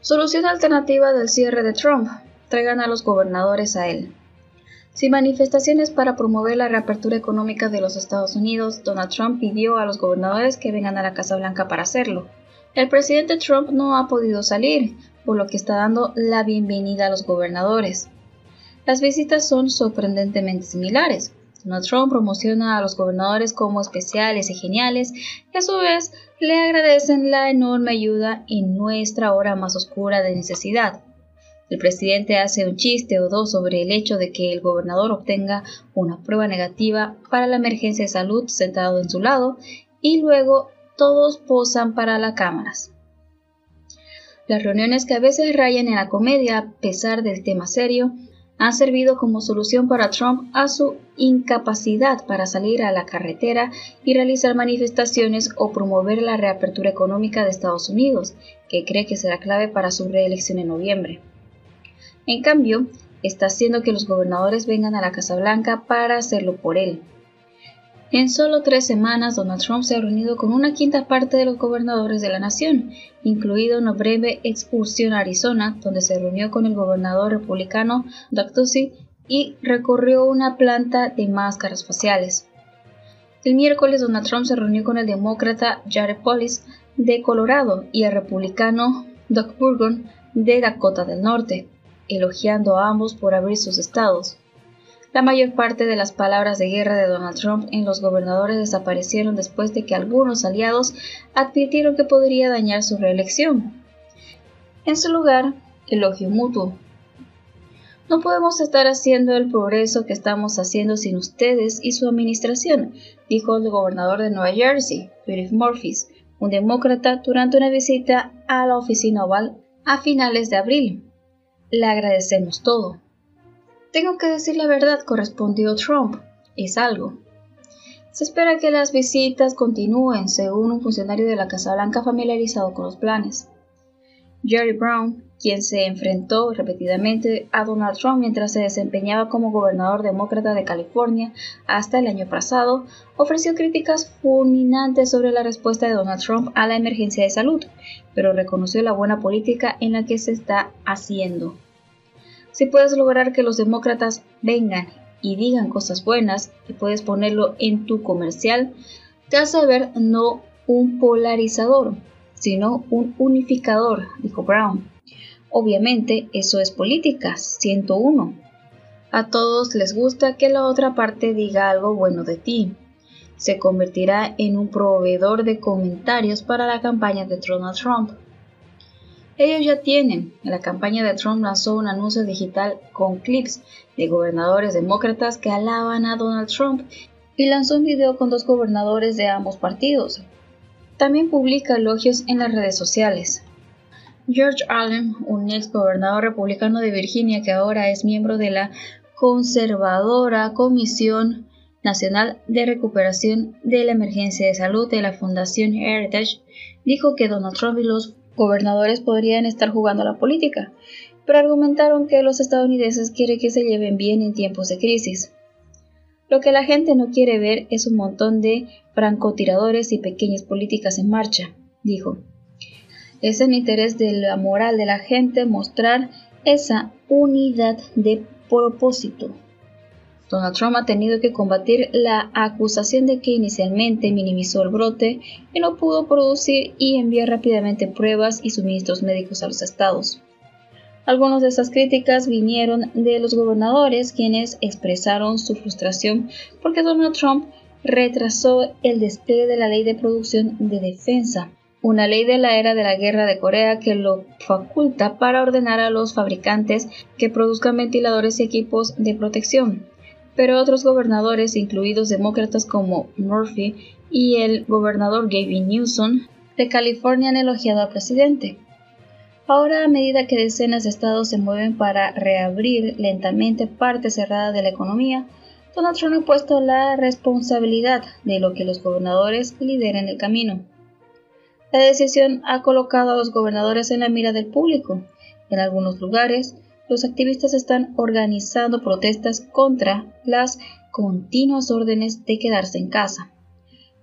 Solución alternativa del cierre de Trump. Traigan a los gobernadores a él. Sin manifestaciones para promover la reapertura económica de los Estados Unidos, Donald Trump pidió a los gobernadores que vengan a la Casa Blanca para hacerlo. El presidente Trump no ha podido salir, por lo que está dando la bienvenida a los gobernadores. Las visitas son sorprendentemente similares. Donald Trump promociona a los gobernadores como especiales y geniales y a su vez le agradecen la enorme ayuda en nuestra hora más oscura de necesidad. El presidente hace un chiste o dos sobre el hecho de que el gobernador obtenga una prueba negativa para la emergencia de salud sentado en su lado y luego todos posan para las cámaras. Las reuniones que a veces rayan en la comedia a pesar del tema serio han servido como solución para Trump a su incapacidad para salir a la carretera y realizar manifestaciones o promover la reapertura económica de Estados Unidos, que cree que será clave para su reelección en noviembre. En cambio, está haciendo que los gobernadores vengan a la Casa Blanca para hacerlo por él. En solo tres semanas, Donald Trump se ha reunido con una quinta parte de los gobernadores de la nación, incluido una breve excursión a Arizona, donde se reunió con el gobernador republicano Doug Ducey y recorrió una planta de máscaras faciales. El miércoles, Donald Trump se reunió con el demócrata Jared Polis de Colorado y el republicano Doug Burgon de Dakota del Norte, elogiando a ambos por abrir sus estados. La mayor parte de las palabras de guerra de Donald Trump en los gobernadores desaparecieron después de que algunos aliados advirtieron que podría dañar su reelección. En su lugar, elogio mutuo. No podemos estar haciendo el progreso que estamos haciendo sin ustedes y su administración, dijo el gobernador de Nueva Jersey, Philip Murphys, un demócrata, durante una visita a la oficina oval a finales de abril. Le agradecemos todo. Tengo que decir la verdad, correspondió Trump. Es algo. Se espera que las visitas continúen, según un funcionario de la Casa Blanca familiarizado con los planes. Jerry Brown, quien se enfrentó repetidamente a Donald Trump mientras se desempeñaba como gobernador demócrata de California hasta el año pasado, ofreció críticas fulminantes sobre la respuesta de Donald Trump a la emergencia de salud, pero reconoció la buena política en la que se está haciendo. Si puedes lograr que los demócratas vengan y digan cosas buenas y puedes ponerlo en tu comercial, te hace ver no un polarizador, sino un unificador, dijo Brown. Obviamente eso es política, 101. A todos les gusta que la otra parte diga algo bueno de ti. Se convertirá en un proveedor de comentarios para la campaña de Donald Trump. Ellos ya tienen. La campaña de Trump lanzó un anuncio digital con clips de gobernadores demócratas que alaban a Donald Trump y lanzó un video con dos gobernadores de ambos partidos. También publica elogios en las redes sociales. George Allen, un ex gobernador republicano de Virginia que ahora es miembro de la conservadora Comisión Nacional de Recuperación de la Emergencia de Salud de la Fundación Heritage, dijo que Donald Trump y los gobernadores podrían estar jugando a la política, pero argumentaron que los estadounidenses quieren que se lleven bien en tiempos de crisis. Lo que la gente no quiere ver es un montón de francotiradores y pequeñas políticas en marcha, dijo. Es en interés de la moral de la gente mostrar esa unidad de propósito. Donald Trump ha tenido que combatir la acusación de que inicialmente minimizó el brote y no pudo producir y enviar rápidamente pruebas y suministros médicos a los estados. Algunas de esas críticas vinieron de los gobernadores, quienes expresaron su frustración porque Donald Trump retrasó el despliegue de la ley de producción de defensa, una ley de la era de la guerra de Corea que lo faculta para ordenar a los fabricantes que produzcan ventiladores y equipos de protección pero otros gobernadores, incluidos demócratas como Murphy y el gobernador Gavin Newsom de California, han elogiado al presidente. Ahora, a medida que decenas de estados se mueven para reabrir lentamente parte cerrada de la economía, Donald Trump ha puesto la responsabilidad de lo que los gobernadores lideren el camino. La decisión ha colocado a los gobernadores en la mira del público. En algunos lugares, los activistas están organizando protestas contra las continuas órdenes de quedarse en casa.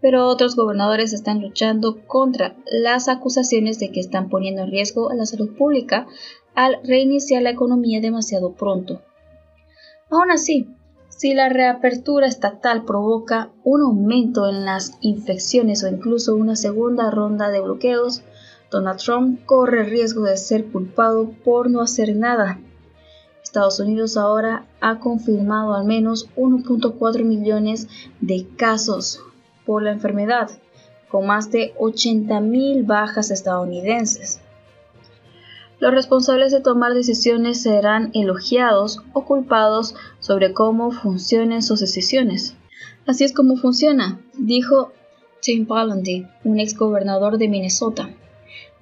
pero otros gobernadores están luchando contra las acusaciones de que están poniendo en riesgo a la salud pública al reiniciar la economía demasiado pronto. Aún así, si la reapertura estatal provoca un aumento en las infecciones o incluso una segunda ronda de bloqueos, Donald Trump corre el riesgo de ser culpado por no hacer nada. Estados Unidos ahora ha confirmado al menos 1.4 millones de casos por la enfermedad, con más de 80.000 bajas estadounidenses. Los responsables de tomar decisiones serán elogiados o culpados sobre cómo funcionen sus decisiones. Así es como funciona, dijo Tim Pawlenty, un ex gobernador de Minnesota.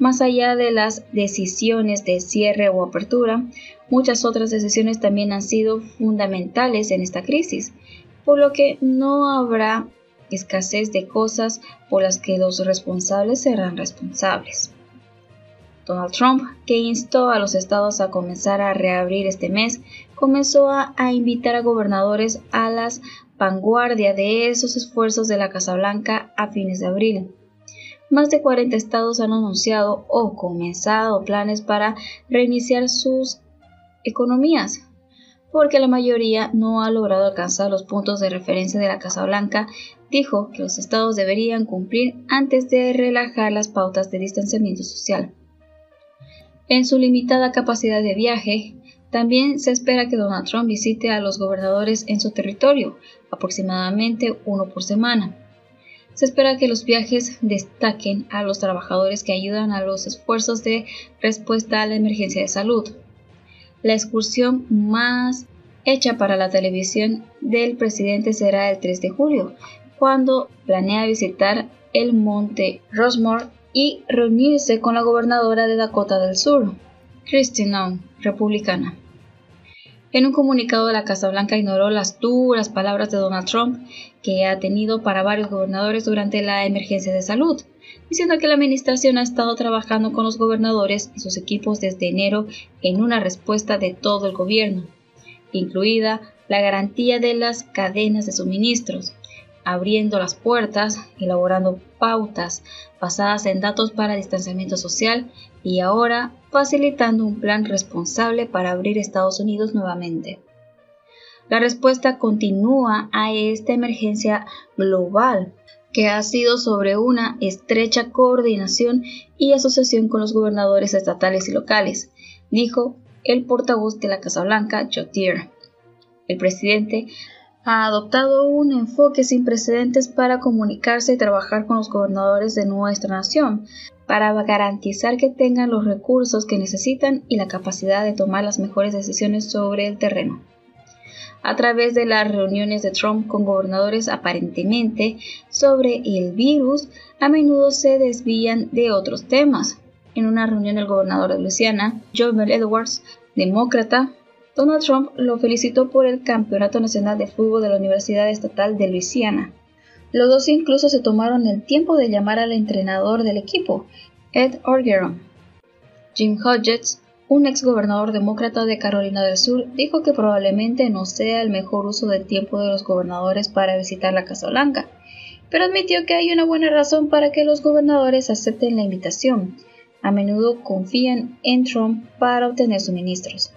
Más allá de las decisiones de cierre o apertura, muchas otras decisiones también han sido fundamentales en esta crisis, por lo que no habrá escasez de cosas por las que los responsables serán responsables. Donald Trump, que instó a los estados a comenzar a reabrir este mes, comenzó a, invitar a gobernadores a las vanguardia de esos esfuerzos de la Casa Blanca a fines de abril. Más de 40 estados han anunciado o comenzado planes para reiniciar sus economías, porque la mayoría no ha logrado alcanzar los puntos de referencia de la Casa Blanca, dijo que los estados deberían cumplir antes de relajar las pautas de distanciamiento social. En su limitada capacidad de viaje, también se espera que Donald Trump visite a los gobernadores en su territorio, aproximadamente uno por semana. Se espera que los viajes destaquen a los trabajadores que ayudan a los esfuerzos de respuesta a la emergencia de salud. La excursión más hecha para la televisión del presidente será el 3 de julio, cuando planea visitar el monte Rosemore y reunirse con la gobernadora de Dakota del Sur, Kristi Noem, republicana. En un comunicado de la Casa Blanca ignoró las duras palabras de Donald Trump que ha tenido para varios gobernadores durante la emergencia de salud, diciendo que la administración ha estado trabajando con los gobernadores y sus equipos desde enero en una respuesta de todo el gobierno, incluida la garantía de las cadenas de suministros, abriendo las puertas, elaborando pautas basadas en datos para distanciamiento social y ahora facilitando un plan responsable para abrir Estados Unidos nuevamente. La respuesta continúa a esta emergencia global que ha sido sobre una estrecha coordinación y asociación con los gobernadores estatales y locales, dijo el portavoz de la Casa Blanca, Jotier. El presidente ha adoptado un enfoque sin precedentes para comunicarse y trabajar con los gobernadores de nuestra nación, para garantizar que tengan los recursos que necesitan y la capacidad de tomar las mejores decisiones sobre el terreno. A través de las reuniones de Trump con gobernadores aparentemente sobre el virus, a menudo se desvían de otros temas. En una reunión el gobernador de Luisiana, Joe Edwards, demócrata, Donald Trump lo felicitó por el Campeonato Nacional de Fútbol de la Universidad Estatal de Luisiana. Los dos incluso se tomaron el tiempo de llamar al entrenador del equipo, Ed Orgeron. Jim Hodges, un ex gobernador demócrata de Carolina del Sur, dijo que probablemente no sea el mejor uso del tiempo de los gobernadores para visitar la Casa Blanca, pero admitió que hay una buena razón para que los gobernadores acepten la invitación. A menudo confían en Trump para obtener suministros.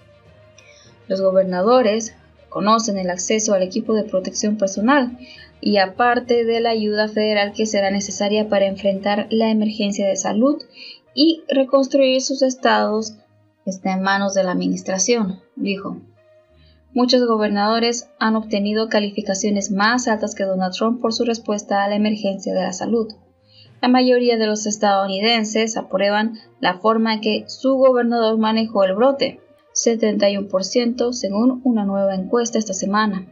Los gobernadores conocen el acceso al equipo de protección personal y aparte de la ayuda federal que será necesaria para enfrentar la emergencia de salud y reconstruir sus estados está en manos de la administración, dijo. Muchos gobernadores han obtenido calificaciones más altas que Donald Trump por su respuesta a la emergencia de la salud. La mayoría de los estadounidenses aprueban la forma en que su gobernador manejó el brote, 71% según una nueva encuesta esta semana,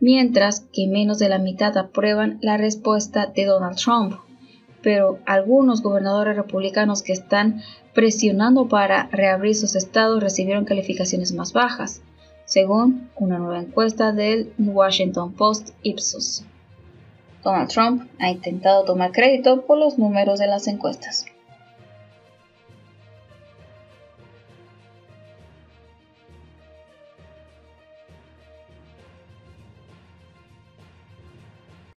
mientras que menos de la mitad aprueban la respuesta de Donald Trump. Pero algunos gobernadores republicanos que están presionando para reabrir sus estados recibieron calificaciones más bajas, según una nueva encuesta del Washington Post Ipsos. Donald Trump ha intentado tomar crédito por los números de las encuestas.